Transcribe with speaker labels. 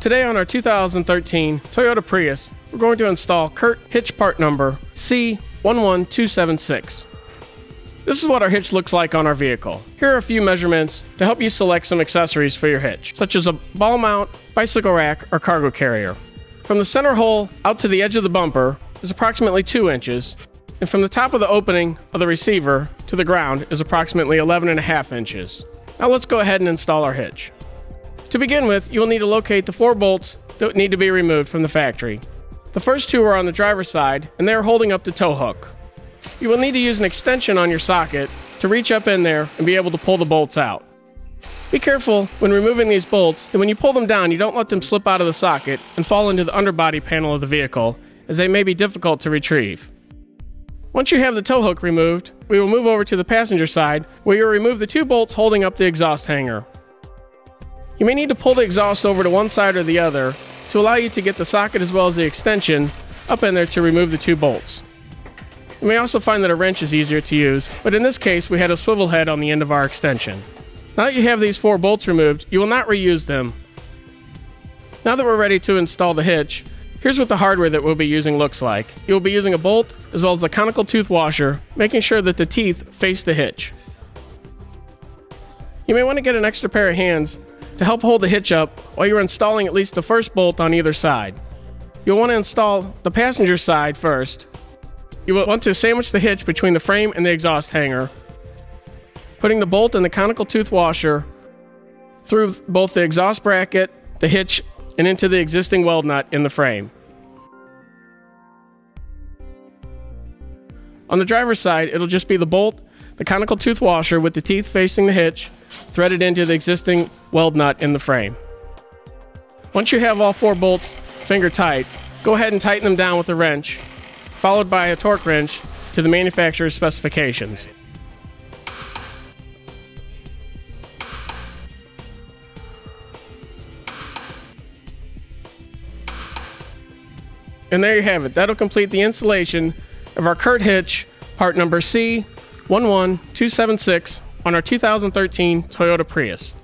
Speaker 1: Today on our 2013 Toyota Prius, we're going to install Curt hitch part number C11276. This is what our hitch looks like on our vehicle. Here are a few measurements to help you select some accessories for your hitch, such as a ball mount, bicycle rack, or cargo carrier. From the center hole out to the edge of the bumper is approximately 2 inches, and from the top of the opening of the receiver to the ground is approximately 11.5 inches. Now let's go ahead and install our hitch. To begin with, you will need to locate the four bolts that need to be removed from the factory. The first two are on the driver's side, and they are holding up the tow hook. You will need to use an extension on your socket to reach up in there and be able to pull the bolts out. Be careful when removing these bolts that when you pull them down, you don't let them slip out of the socket and fall into the underbody panel of the vehicle, as they may be difficult to retrieve. Once you have the tow hook removed, we will move over to the passenger side where you'll remove the two bolts holding up the exhaust hanger. You may need to pull the exhaust over to one side or the other to allow you to get the socket as well as the extension up in there to remove the two bolts. You may also find that a wrench is easier to use, but in this case we had a swivel head on the end of our extension. Now that you have these four bolts removed, you will not reuse them. Now that we're ready to install the hitch, Here's what the hardware that we'll be using looks like. You will be using a bolt as well as a conical tooth washer, making sure that the teeth face the hitch. You may want to get an extra pair of hands to help hold the hitch up while you're installing at least the first bolt on either side. You'll want to install the passenger side first. You will want to sandwich the hitch between the frame and the exhaust hanger, putting the bolt and the conical tooth washer through both the exhaust bracket, the hitch, and into the existing weld nut in the frame. On the driver's side, it'll just be the bolt, the conical tooth washer with the teeth facing the hitch, threaded into the existing weld nut in the frame. Once you have all four bolts finger tight, go ahead and tighten them down with a wrench, followed by a torque wrench to the manufacturer's specifications. And there you have it. That'll complete the installation of our CURT hitch, part number C11276 on our 2013 Toyota Prius.